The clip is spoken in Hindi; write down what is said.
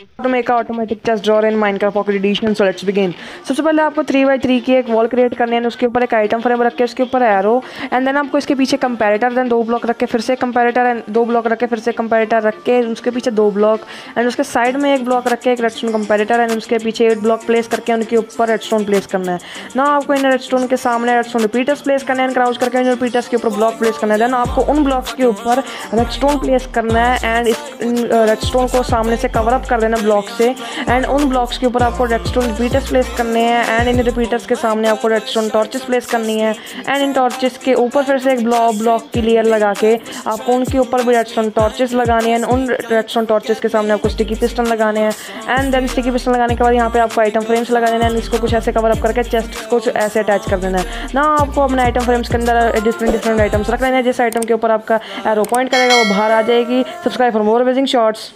make a automatic chest drawer in Minecraft Pocket Edition so let's begin सबसे पहले आपको थ्री बाई थ्री की एक वॉल क्रिएट करनी है, उसके ऊपर एक आइटम फ्रेम रख के, उसके ऊपर एरो एंड देन आपको इसके पीछे कंपैरेटर देन दो ब्लॉक रख के, फिर से कंपैरेटर एंड दो ब्लॉक रख के, फिर से कंपैरेटर रख के, उसके पीछे दो ब्लॉक एंड उसके साइड में एक ब्लॉक रख के, एक रेडस्टोन कंपैरेटर एंड उसके पीछे एक ब्लॉक प्लेस करके, उनके ऊपर रेडस्टोन प्लेस करना है. ना आपको इन रेडस्टोन के सामने रेडस्टोन रिपीटर्स प्लेस करना है क्राउच करके इन रिपीटर्स के ऊपर ब्लॉक प्लेस करना है. देन आपको उन ब्लॉक्स के ऊपर रेडस्टोन प्लेस करना है एंड इस रेडस्टोन को सामने से कवर अप कर देना ब्लॉक से। एंड उन ब्लॉक्स के ऊपर आपको रेडस्टोन रिपीटर्स प्लेस करने हैं एंड इन रिपीटर्स के सामने आपको रेडस्टोन टॉर्चेस प्लेस करनी है। एंड इन टॉर्चेस के ऊपर फिर से एक ब्लॉक ब्लॉक की लेयर लगा के आपको उनके ऊपर भी रेडस्टोन टॉर्चेस लगाने हैं। उन रेडस्टोन टॉर्चेस के सामने आपको स्टिकी पिस्टन लगाने हैं। एंड देन स्टिकी पिस्टन लगाने के बाद यहाँ पे आपको आइटम फ्रेम्स लगा देना है इसको कुछ ऐसे कवर अप करके चेस्ट को ऐसे अटैच कर देना है। ना आपको अपने आइटम फ्रेम्स के अंदर डिफरेंट डिफरेंट आइटम्स रख लेना है। जिस आइटम के ऊपर आपका एरो पॉइंट करेगा, वो बाहर आ जाएगी। Subscribe for more amazing shorts